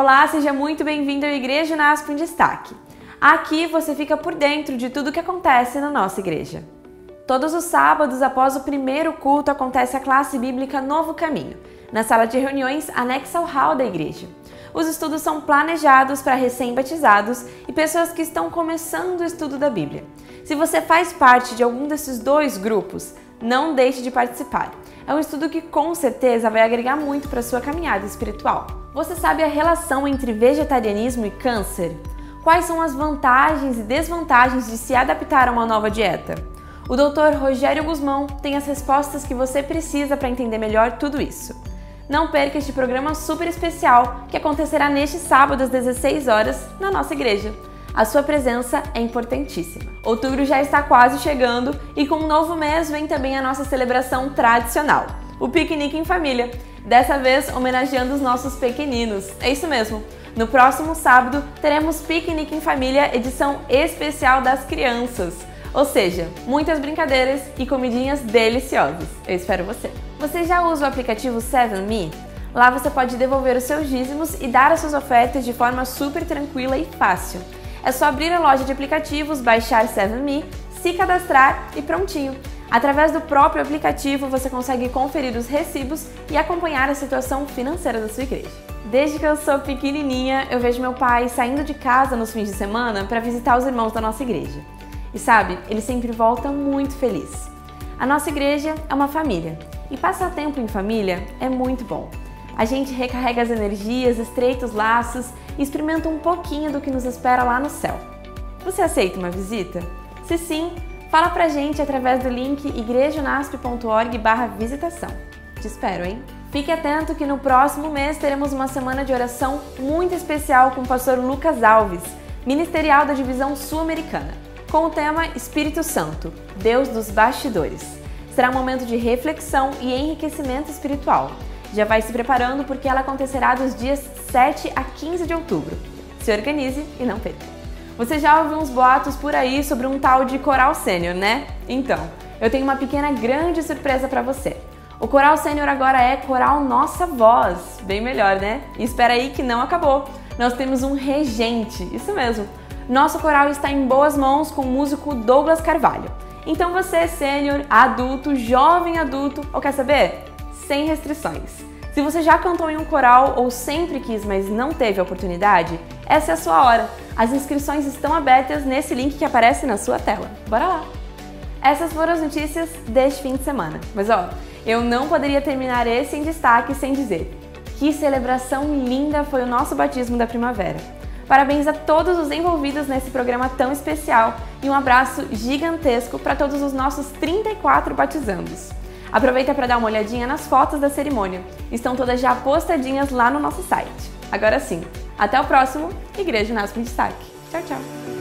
Olá, seja muito bem-vindo à Igreja Nasp em Destaque. Aqui você fica por dentro de tudo o que acontece na nossa igreja. Todos os sábados, após o primeiro culto, acontece a classe bíblica Novo Caminho, na sala de reuniões anexa ao hall da igreja. Os estudos são planejados para recém-batizados e pessoas que estão começando o estudo da Bíblia. Se você faz parte de algum desses dois grupos, não deixe de participar. É um estudo que com certeza vai agregar muito para sua caminhada espiritual. Você sabe a relação entre vegetarianismo e câncer? Quais são as vantagens e desvantagens de se adaptar a uma nova dieta? O Dr. Rogério Guzmão tem as respostas que você precisa para entender melhor tudo isso. Não perca este programa super especial que acontecerá neste sábado às 16 horas na nossa igreja. A sua presença é importantíssima. Outubro já está quase chegando e com um novo mês vem também a nossa celebração tradicional, o piquenique em família. Dessa vez homenageando os nossos pequeninos. É isso mesmo. No próximo sábado teremos piquenique em família edição especial das crianças. Ou seja, muitas brincadeiras e comidinhas deliciosas. Eu espero você. Você já usa o aplicativo 7Me? Lá você pode devolver os seus dízimos e dar as suas ofertas de forma super tranquila e fácil. É só abrir a loja de aplicativos, baixar 7Me, se cadastrar e prontinho. Através do próprio aplicativo você consegue conferir os recibos e acompanhar a situação financeira da sua igreja. Desde que eu sou pequenininha, eu vejo meu pai saindo de casa nos fins de semana para visitar os irmãos da nossa igreja. E sabe, ele sempre volta muito feliz. A nossa igreja é uma família e passar tempo em família é muito bom. A gente recarrega as energias, estreita os laços e experimenta um pouquinho do que nos espera lá no céu. Você aceita uma visita? Se sim, fala pra gente através do link igrejanasp.org/visitação. Te espero, hein? Fique atento que no próximo mês teremos uma semana de oração muito especial com o pastor Lucas Alves, ministerial da divisão sul-americana com o tema Espírito Santo, Deus dos bastidores. Será um momento de reflexão e enriquecimento espiritual. Já vai se preparando porque ela acontecerá dos dias 7 a 15 de outubro. Se organize e não perca. Você já ouviu uns boatos por aí sobre um tal de coral sênior, né? Então, eu tenho uma pequena grande surpresa para você. O coral sênior agora é coral Nossa Voz, bem melhor, né? E espera aí que não acabou. Nós temos um regente, isso mesmo, nosso coral está em boas mãos com o músico Douglas Carvalho. Então você, sênior, adulto, jovem adulto, ou quer saber? Sem restrições. Se você já cantou em um coral ou sempre quis, mas não teve a oportunidade, essa é a sua hora. As inscrições estão abertas nesse link que aparece na sua tela. Bora lá! Essas foram as notícias deste fim de semana. Mas ó, eu não poderia terminar esse em destaque sem dizer que celebração linda foi o nosso batismo da primavera. Parabéns a todos os envolvidos nesse programa tão especial e um abraço gigantesco para todos os nossos 34 batizandos. Aproveita para dar uma olhadinha nas fotos da cerimônia. Estão todas já postadinhas lá no nosso site. Agora sim, até o próximo Igreja Nasce em Destaque. Tchau, tchau!